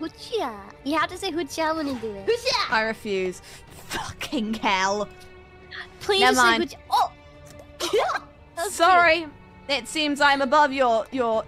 Hoochia. You have to say hoochia when you do it. Hoochia! I refuse. Fucking hell. Please Never say mind. Oh! Sorry. It seems I'm above your your